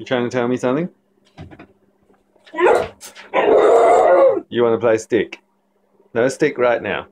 You trying to tell me something? You want to play stick? No stick right now.